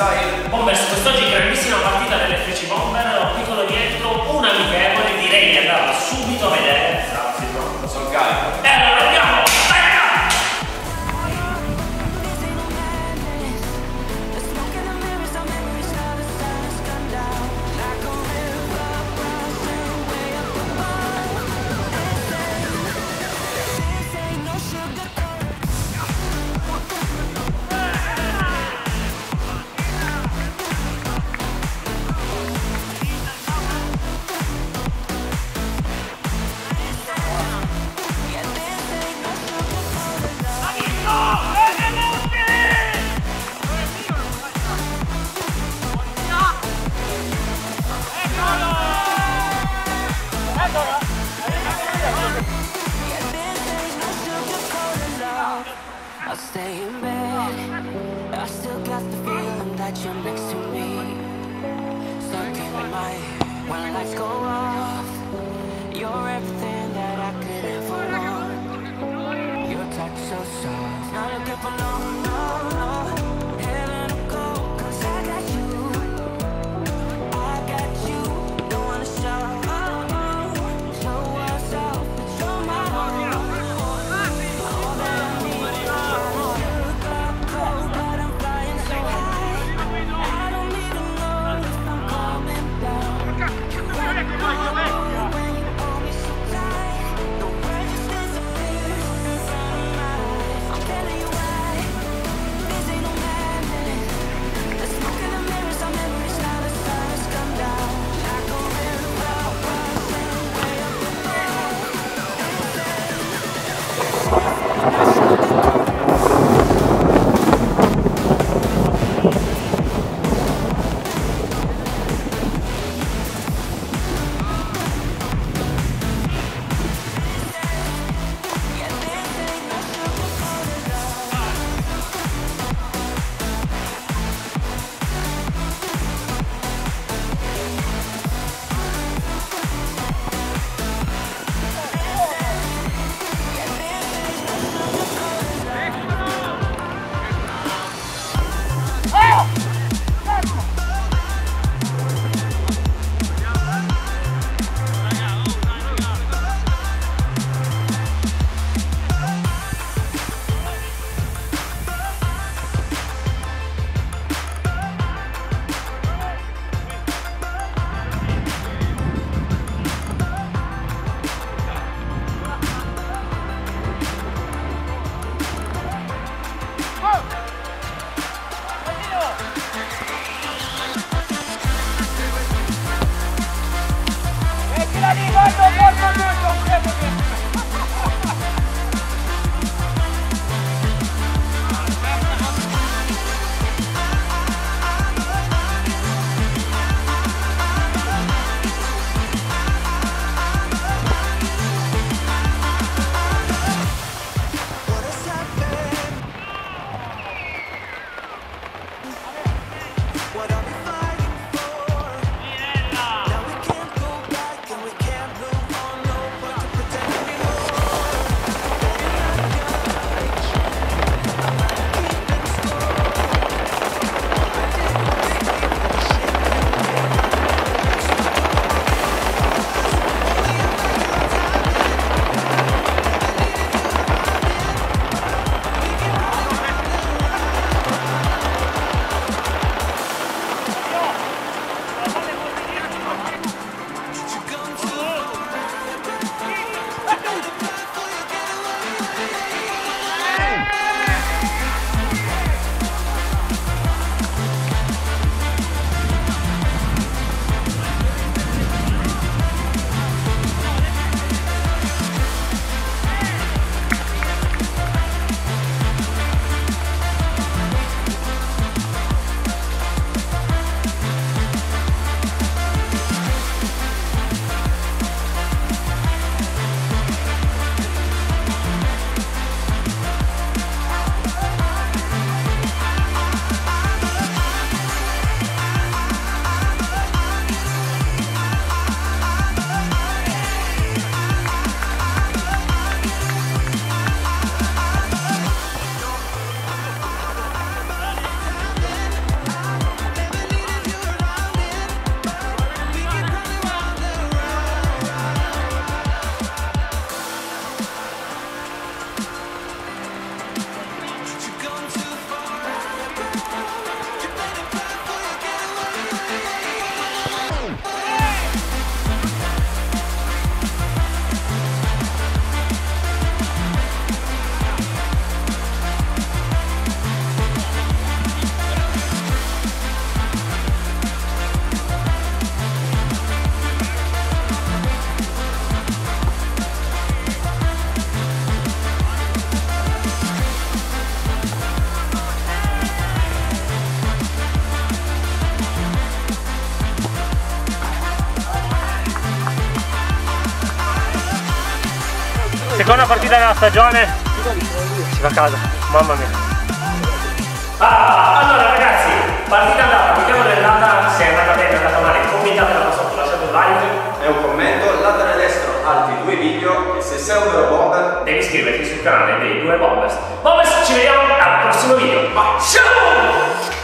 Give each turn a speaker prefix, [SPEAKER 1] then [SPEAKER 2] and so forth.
[SPEAKER 1] powstaje pomysł w study. In bed. I still got the feeling that you're next to me. Stuck in my head when lights go off. You're everything that I could ever want. Your touch so soft. Not looking for no.
[SPEAKER 2] Seconda partita della stagione. Si va a casa, mamma mia. Ah, allora ragazzi, partita andata, vediamo dell'andata, se è andata bene, è andata male, commentatela qua sotto, lasciate un like.
[SPEAKER 3] E un commento, laterale destro, altri due video e se sei un vero bomber
[SPEAKER 2] devi iscriverti sul canale dei due bombers. Bombers, ci vediamo al prossimo video. Ciao!